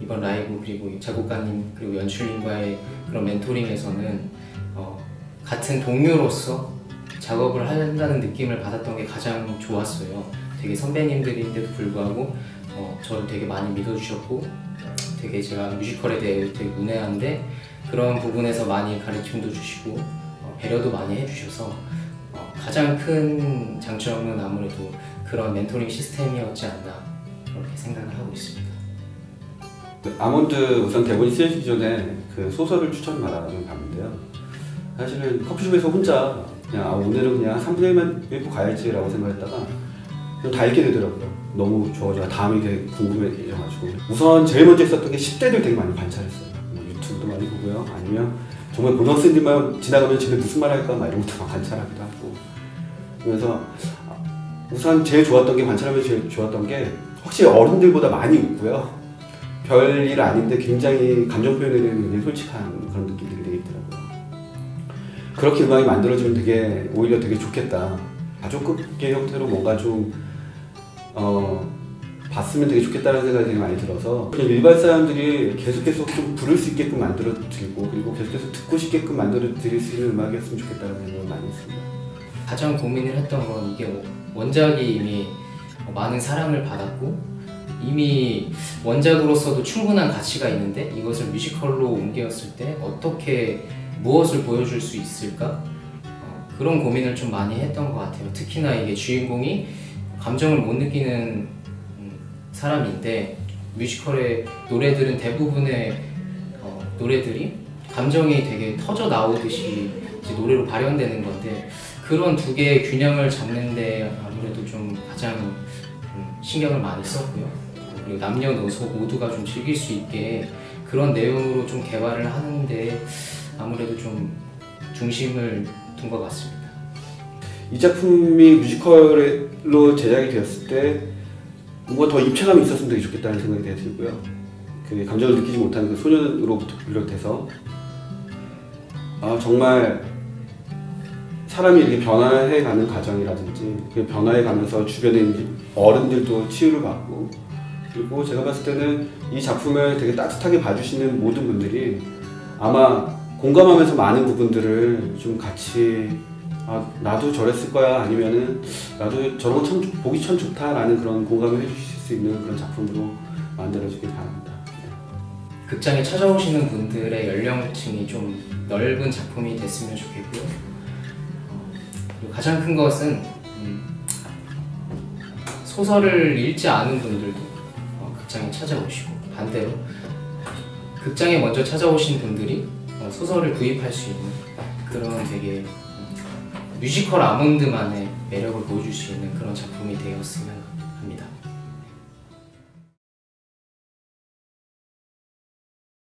이번 라이브 그리고 작곡가님 그리고 연출님과의 그런 멘토링에서는 어, 같은 동료로서 작업을 한다는 느낌을 받았던 게 가장 좋았어요. 되게 선배님들인데도 불구하고 어, 저를 되게 많이 믿어주셨고 되게 제가 뮤지컬에 대해 되게 문외한데 그런 부분에서 많이 가르침도 주시고 어, 배려도 많이 해주셔서 어, 가장 큰 장점은 아무래도 그런 멘토링 시스템이었지 않나 그렇게 생각을 하고 있습니다. 아몬드 우선 대본이 쓰여지기 전에 그 소설을 추천받아가지고 봤는데요. 사실은 커피숍에서 혼자 그냥 아, 오늘은 그냥 3분의 1만 읽고 가야지라고 생각했다가 그냥 다 읽게 되더라고요. 너무 좋아져. 다음이 되게 궁금해져가지고 우선 제일 먼저 있었던 게 10대들 되게 많이 관찰했어요. 뭐 유튜브도 많이 보고요. 아니면 정말 고등학생들만 지나가면 쟤네 무슨 말 할까 막 이런 것도 막 관찰하기도 하고 그래서 우선 제일 좋았던 게 관찰하면서 제일 좋았던 게 확실히 어른들보다 많이 웃고요. 별일 아닌데 굉장히 감정 표현에 굉장히 솔직한 그런 느낌들이 되게 있더라고요. 그렇게 음악이 만들어지면 되게 오히려 되게 좋겠다. 가족극의 형태로 뭔가 좀 어, 봤으면 되게 좋겠다는 생각이 되게 많이 들어서 그냥 일반 사람들이 계속해서 좀 부를 수 있게끔 만들어 드리고 그리고 계속해서 듣고 싶게끔 만들어 드릴 수 있는 음악이었으면 좋겠다는 생각을 많이 했습니다. 가장 고민을 했던 건 이게 원작이 이미 많은 사랑을 받았고 이미 원작으로서도 충분한 가치가 있는데 이것을 뮤지컬로 옮겼을 때 어떻게 무엇을 보여줄 수 있을까 어, 그런 고민을 좀 많이 했던 것 같아요. 특히나 이게 주인공이 감정을 못 느끼는 음, 사람인데 뮤지컬의 노래들은 대부분의 어, 노래들이 감정이 되게 터져 나오듯이 노래로 발현되는 건데 그런 두 개의 균형을 잡는데 아무래도 좀 가장 음, 신경을 많이 썼고요. 그리고 남녀노소 모두가 좀 즐길 수 있게 그런 내용으로 좀 개발을 하는데 아무래도 좀 중심을 둔 것 같습니다. 이 작품이 뮤지컬로 제작이 되었을 때 뭔가 더 입체감이 있었으면 되게 좋겠다는 생각이 들고요. 그 감정을 느끼지 못하는 그 소년으로부터 비롯해서 아 정말 사람이 이렇게 변화해가는 과정이라든지 그 변화해가면서 주변에 어른들도 치유를 받고 그리고 제가 봤을 때는 이 작품을 되게 따뜻하게 봐주시는 모든 분들이 아마 공감하면서 많은 부분들을 좀 같이 아, 나도 저랬을 거야 아니면은 나도 저런 거 참 보기 참 좋다라는 그런 공감을 해주실 수 있는 그런 작품으로 만들어지길 바랍니다. 극장에 찾아오시는 분들의 연령층이 좀 넓은 작품이 됐으면 좋겠고요. 어, 가장 큰 것은 음, 소설을 읽지 않은 분들도 어, 극장에 찾아오시고 반대로 극장에 먼저 찾아오신 분들이 어, 소설을 구입할 수 있는 그런 되게 음, 뮤지컬 아몬드만의 매력을 보여줄 수 있는 그런 작품이 되었으면 합니다.